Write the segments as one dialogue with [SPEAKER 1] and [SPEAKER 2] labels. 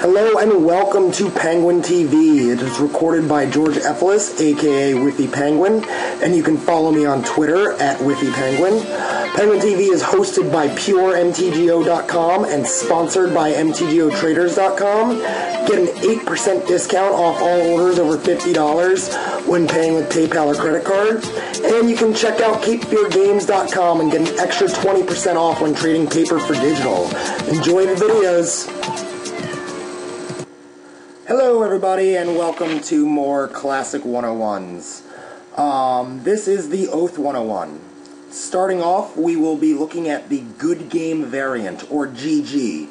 [SPEAKER 1] Hello and welcome to Penguin TV. It is recorded by George Efelis, aka Whiffy Penguin, and you can follow me on Twitter at Whiffy Penguin. Penguin TV is hosted by PureMTGO.com and sponsored by MTGOTraders.com. Get an 8% discount off all orders over $50 when paying with PayPal or credit card. And you can check out CapeFearGames.com and get an extra 20% off when trading paper for digital. Enjoy the videos. Hello, everybody, and welcome to more Classic 101s. Um, this is the Oath 101. Starting off, we will be looking at the Good Game variant, or GG.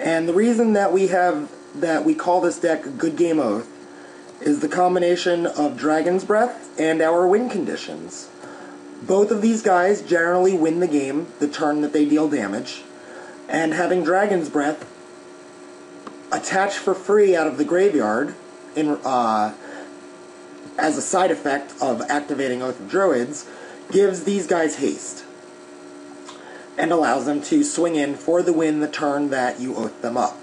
[SPEAKER 1] And the reason that we have that we call this deck Good Game Oath is the combination of Dragon's Breath and our win conditions. Both of these guys generally win the game the turn that they deal damage, and having Dragon's Breath attached for free out of the graveyard in uh, as a side effect of activating Oath of Druids gives these guys haste and allows them to swing in for the win the turn that you oath them up.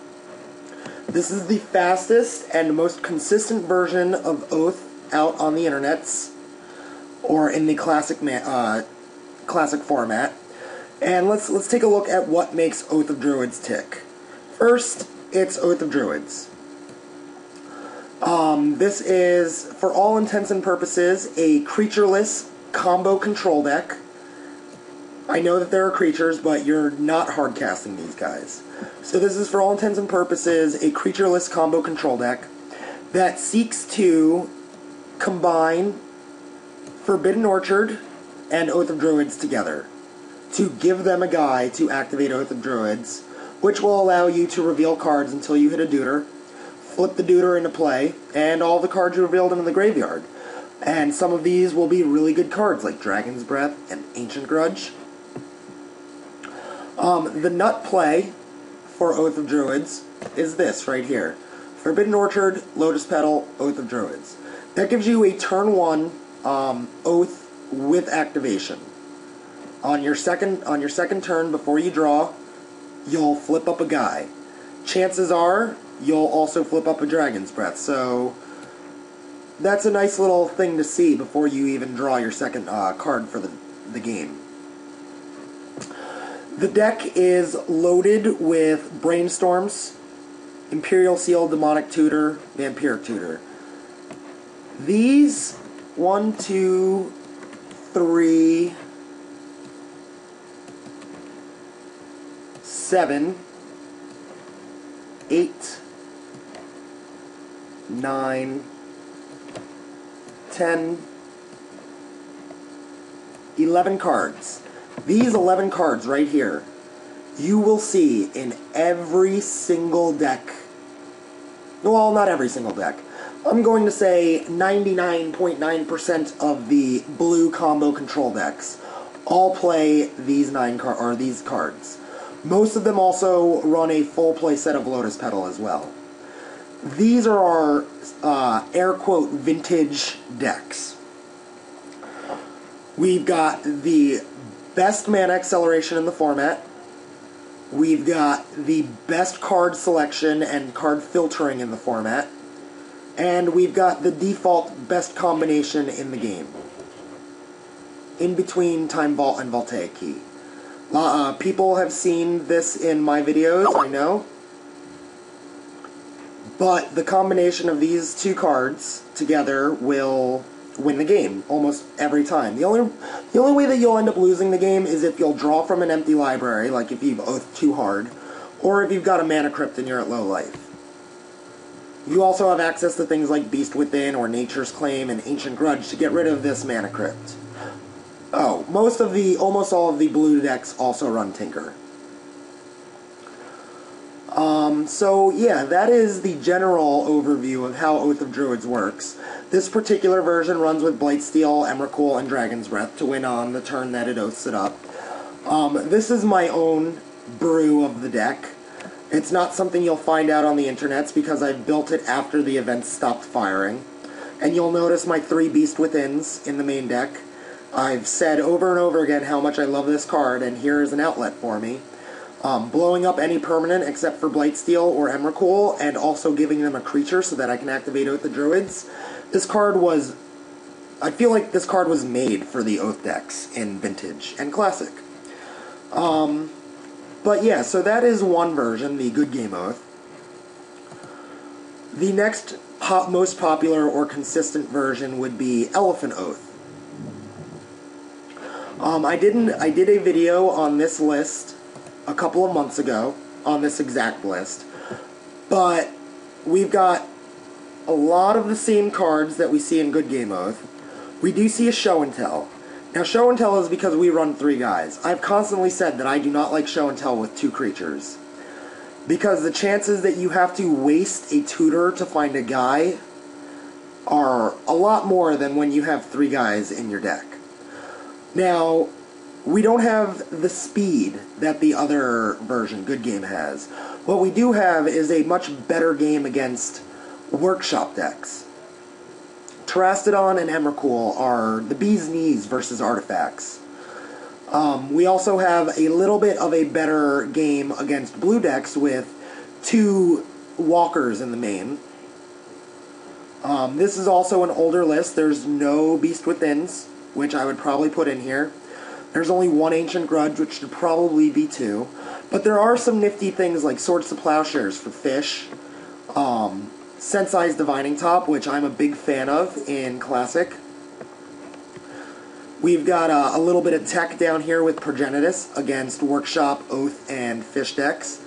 [SPEAKER 1] This is the fastest and most consistent version of Oath out on the internets or in the classic uh, classic format. And let's let's take a look at what makes Oath of Druids tick. First, it's Oath of Druids. Um, this is, for all intents and purposes, a creatureless combo control deck. I know that there are creatures, but you're not hard casting these guys. So this is, for all intents and purposes, a creatureless combo control deck that seeks to combine Forbidden Orchard and Oath of Druids together to give them a guy to activate Oath of Druids, which will allow you to reveal cards until you hit a deuter, flip the deuter into play, and all the cards you revealed into the graveyard. And some of these will be really good cards, like Dragon's Breath and Ancient Grudge. Um, the nut play for Oath of Druids is this right here. Forbidden Orchard, Lotus Petal, Oath of Druids. That gives you a turn one um, Oath with activation. On your second on your second turn before you draw, you'll flip up a guy. Chances are you'll also flip up a Dragon's Breath. So that's a nice little thing to see before you even draw your second uh, card for the, the game. The deck is loaded with Brainstorms, Imperial Seal, Demonic Tutor, Vampiric Tutor. These, one, two, three, seven, eight, nine, 10, 11 cards. These 11 cards right here, you will see in every single deck. Well, not every single deck. I'm going to say 99.9% of the blue combo control decks all play these nine car or these cards. Most of them also run a full play set of Lotus Petal as well. These are our uh, air quote vintage decks. We've got the best mana acceleration in the format. We've got the best card selection and card filtering in the format. And we've got the default best combination in the game. In between Time Vault and Voltaic Key. Uh, people have seen this in my videos, I know. But the combination of these two cards together will win the game almost every time. The only the only way that you'll end up losing the game is if you'll draw from an empty library, like if you've oathed too hard, or if you've got a mana crypt and you're at low life. You also have access to things like Beast Within or Nature's Claim and Ancient Grudge to get rid of this mana crypt. Oh, most of the, almost all of the blue decks also run Tinker. Um, so yeah, that is the general overview of how Oath of Druids works. This particular version runs with Blightsteel, Emrakul, and Dragon's Breath to win on the turn that it oaths it up. Um, this is my own brew of the deck. It's not something you'll find out on the internets because I built it after the event stopped firing. And you'll notice my three Beast Withins in the main deck. I've said over and over again how much I love this card, and here is an outlet for me. um, blowing up any permanent except for Blightsteel or Emrakul, and also giving them a creature so that I can activate Oath the Druids. This card was... I feel like this card was made for the Oath decks in Vintage and Classic. Um, but yeah, so that is one version, the Good Game Oath. The next pop, most popular or consistent version would be Elephant Oath. Um, I didn't. I did a video on this list a couple of months ago on this exact list, but we've got a lot of the same cards that we see in Good Game Oath. We do see a show and tell. Now, show and tell is because we run three guys. I've constantly said that I do not like show and tell with two creatures. Because the chances that you have to waste a tutor to find a guy are a lot more than when you have three guys in your deck. Now, we don't have the speed that the other version, Good Game, has. What we do have is a much better game against workshop decks. Terastodon and Emrakul are the bee's knees versus artifacts. Um, we also have a little bit of a better game against blue decks with two walkers in the main. Um, this is also an older list. There's no Beast Withins, which I would probably put in here. There's only one Ancient Grudge, which should probably be two. But there are some nifty things like Swords to Plowshares for fish. Um, Sensei's Divining Top, which I'm a big fan of in Classic. We've got uh, a little bit of tech down here with Progenitus against Workshop, Oath, and Fish decks.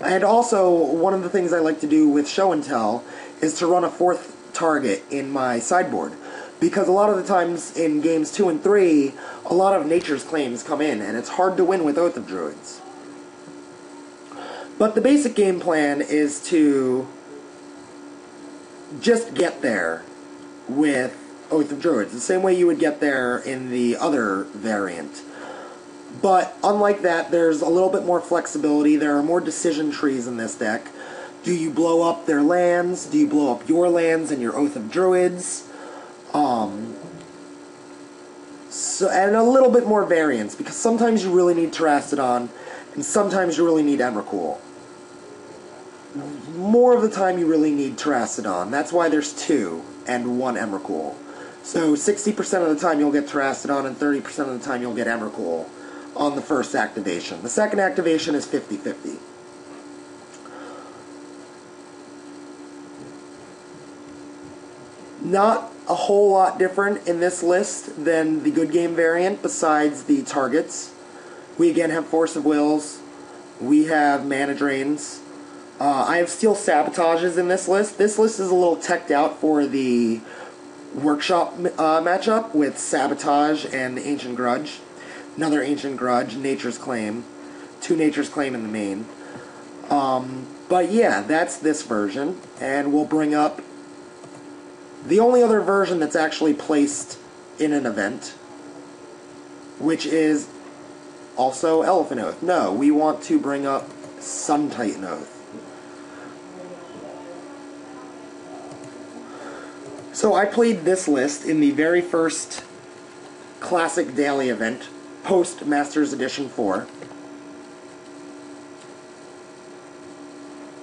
[SPEAKER 1] And also, one of the things I like to do with Show and Tell is to run a fourth target in my sideboard. Because a lot of the times in games 2 and 3, a lot of Nature's Claims come in, and it's hard to win with Oath of Druids. But the basic game plan is to just get there with Oath of Druids, the same way you would get there in the other variant. But unlike that, there's a little bit more flexibility. There are more decision trees in this deck. Do you blow up their lands? Do you blow up your lands and your Oath of Druids? Um, so, and a little bit more variance, because sometimes you really need Terastodon, and sometimes you really need Emrakul more of the time you really need Terastodon. That's why there's two and one Emrakul. So 60% of the time you'll get Terastodon and 30% of the time you'll get Emrakul on the first activation. The second activation is 50-50. Not a whole lot different in this list than the good game variant besides the targets. We again have Force of Wills. We have Mana Drains. Uh, I have Steel Sabotages in this list. This list is a little teched out for the Workshop uh, matchup with Sabotage and the Ancient Grudge. Another Ancient Grudge, Nature's Claim. Two Nature's Claim in the main. Um, but yeah, that's this version. And we'll bring up the only other version that's actually placed in an event, which is also Elephant Oath. No, we want to bring up Sun Titan Oath. So I played this list in the very first Classic Daily event, post Masters Edition 4.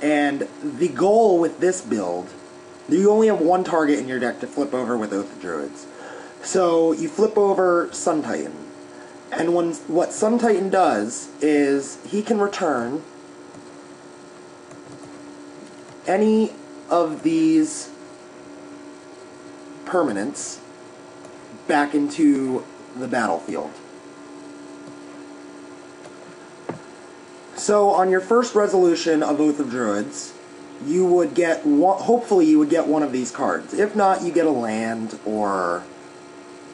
[SPEAKER 1] And the goal with this build, you only have one target in your deck to flip over with Oath of Druids. So you flip over Sun Titan. And when, what Sun Titan does is he can return any of these permanents back into the battlefield. So on your first resolution of Oath of Druids, you would get, one, hopefully you would get one of these cards. If not, you get a land or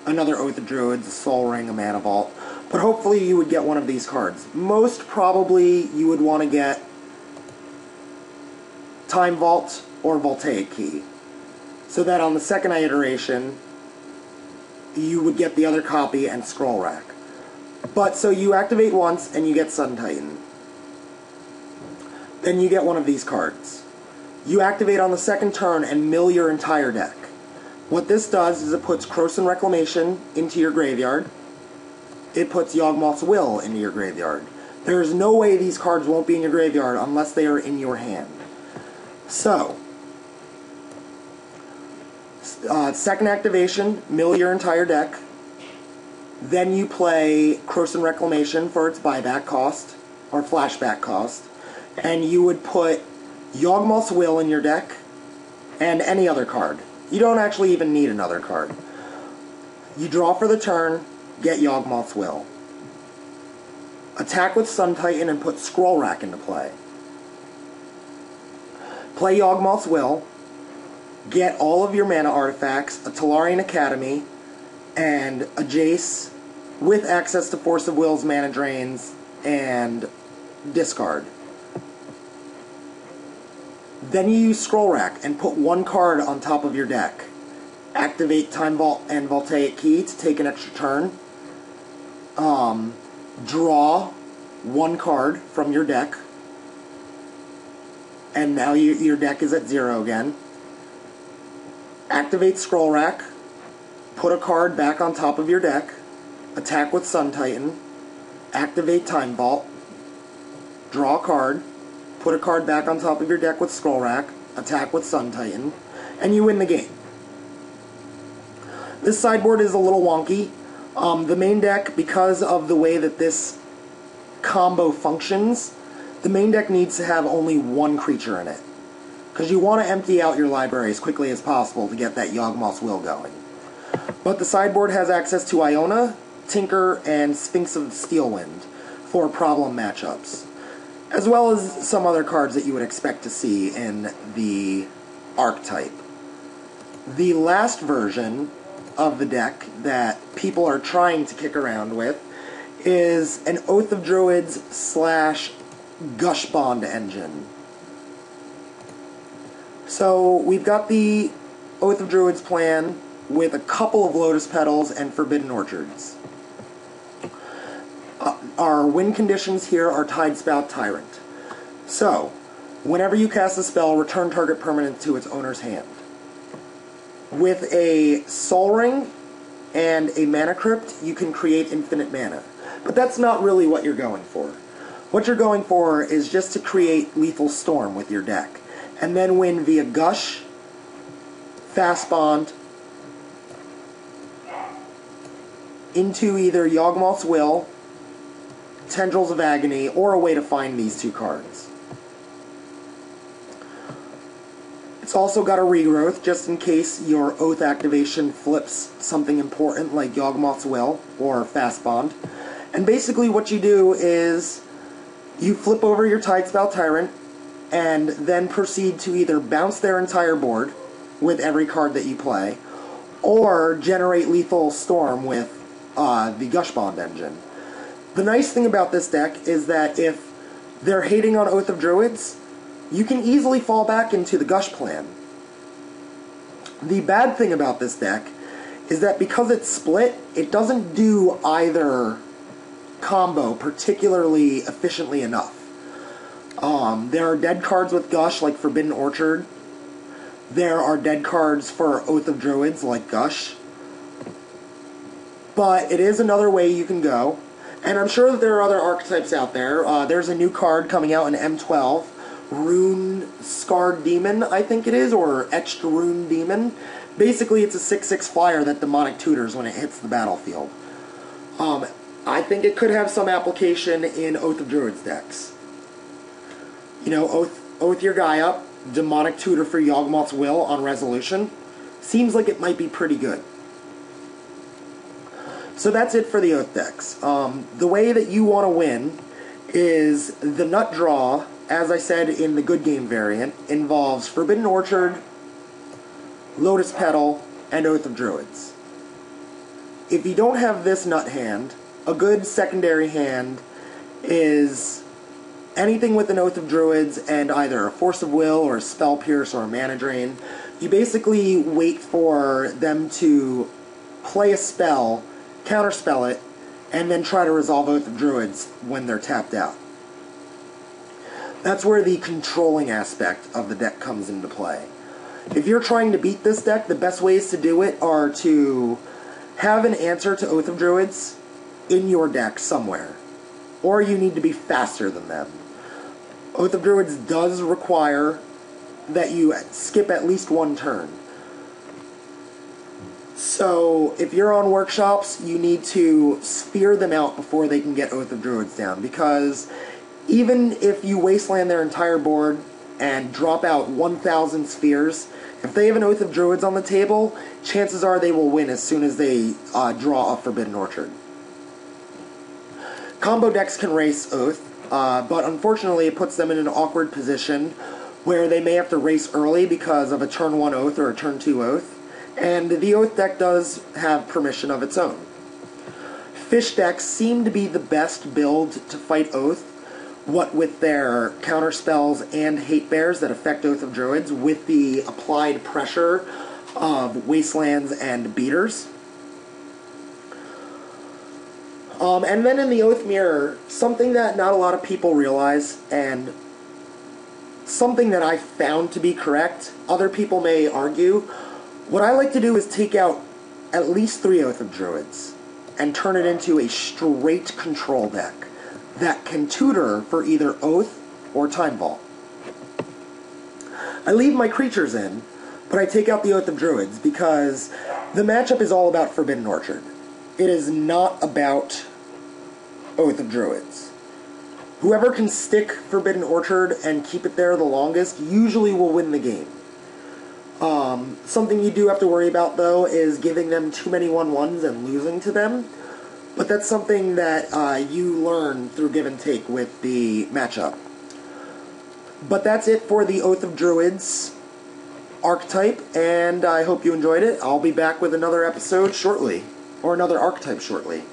[SPEAKER 1] another Oath of Druids, a Sol Ring, a Mana Vault. But hopefully you would get one of these cards. Most probably you would want to get Time Vault or Voltaic Key so that on the second iteration, you would get the other copy and scroll rack. But so you activate once and you get Sun Titan. Then you get one of these cards. You activate on the second turn and mill your entire deck. What this does is it puts Krosan Reclamation into your graveyard. It puts Yawgmoth's Will into your graveyard. There is no way these cards won't be in your graveyard unless they are in your hand. So, uh, second activation, mill your entire deck. Then you play Krosan Reclamation for its buyback cost, or flashback cost. And you would put Yawgmoth's Will in your deck, and any other card. You don't actually even need another card. You draw for the turn, get Yawgmoth's Will. Attack with Sun Titan and put Scroll Rack into play. Play Yawgmoth's Will, get all of your mana artifacts, a Tolarian Academy, and a Jace with access to Force of Will's mana drains and discard. Then you use Scroll Rack and put one card on top of your deck. Activate Time Vault and Voltaic Key to take an extra turn. Um, draw one card from your deck. And now you, your deck is at zero again. Activate Scroll Rack. Put a card back on top of your deck. Attack with Sun Titan. Activate Time Vault. Draw a card put a card back on top of your deck with Scroll Rack, attack with Sun Titan, and you win the game. This sideboard is a little wonky. Um, the main deck, because of the way that this combo functions, the main deck needs to have only one creature in it. Because you want to empty out your library as quickly as possible to get that Yawgmoth's Will going. But the sideboard has access to Iona, Tinker, and Sphinx of Steelwind for problem matchups as well as some other cards that you would expect to see in the archetype. The last version of the deck that people are trying to kick around with is an Oath of Druids slash Gush Bond engine. So we've got the Oath of Druids plan with a couple of Lotus Petals and Forbidden Orchards. Our win conditions here are Tidespout Tyrant. So, whenever you cast a spell, return target permanent to its owner's hand. With a Sol Ring and a Mana Crypt, you can create infinite mana. But that's not really what you're going for. What you're going for is just to create Lethal Storm with your deck. And then win via Gush, Fast Bond, into either Yawgmoth's Will Tendrils of Agony, or a way to find these two cards. It's also got a regrowth, just in case your Oath activation flips something important like Yawgmoth's Will or Fast Bond. And basically what you do is you flip over your Tidespout Tyrant and then proceed to either bounce their entire board with every card that you play, or generate Lethal Storm with uh, the Gush Bond engine. The nice thing about this deck is that if they're hating on Oath of Druids, you can easily fall back into the Gush plan. The bad thing about this deck is that because it's split, it doesn't do either combo particularly efficiently enough. Um, there are dead cards with Gush, like Forbidden Orchard. There are dead cards for Oath of Druids, like Gush. But it is another way you can go. And I'm sure that there are other archetypes out there. Uh, there's a new card coming out in M12, Rune Scarred Demon, I think it is, or Etched Rune Demon. Basically, it's a 6-6 flyer that Demonic tutors when it hits the battlefield. Um, I think it could have some application in Oath of Druids decks. You know, Oath, Oath your guy up, Demonic Tutor for Yawgmoth's Will on Resolution. Seems like it might be pretty good. So that's it for the Oath decks. Um, the way that you want to win is the nut draw, as I said in the good game variant, involves Forbidden Orchard, Lotus Petal, and Oath of Druids. If you don't have this nut hand, a good secondary hand is anything with an Oath of Druids and either a Force of Will or a Spell Pierce or a Mana Drain. You basically wait for them to play a spell counterspell it, and then try to resolve Oath of Druids when they're tapped out. That's where the controlling aspect of the deck comes into play. If you're trying to beat this deck, the best ways to do it are to have an answer to Oath of Druids in your deck somewhere. or you need to be faster than them. Oath of Druids does require that you skip at least one turn. So, if you're on workshops, you need to spear them out before they can get Oath of Druids down, because even if you wasteland their entire board and drop out 1,000 spheres, if they have an Oath of Druids on the table, chances are they will win as soon as they uh, draw a Forbidden Orchard. Combo decks can race Oath, uh, but unfortunately it puts them in an awkward position where they may have to race early because of a turn 1 Oath or a turn 2 Oath, and the Oath deck does have permission of its own. Fish decks seem to be the best build to fight Oath, what with their counter spells and hate bears that affect Oath of Druids, with the applied pressure of wastelands and beaters. Um, and then in the Oath Mirror, something that not a lot of people realize, and something that I found to be correct, other people may argue, what I like to do is take out at least three Oath of Druids and turn it into a straight control deck that can tutor for either Oath or Time Vault. I leave my creatures in, but I take out the Oath of Druids because the matchup is all about Forbidden Orchard. It is not about Oath of Druids. Whoever can stick Forbidden Orchard and keep it there the longest usually will win the game. Um, something you do have to worry about, though, is giving them too many 1-1s and losing to them. But that's something that uh, you learn through give and take with the matchup. But that's it for the Oath of Druids archetype, and I hope you enjoyed it. I'll be back with another episode shortly, or another archetype shortly.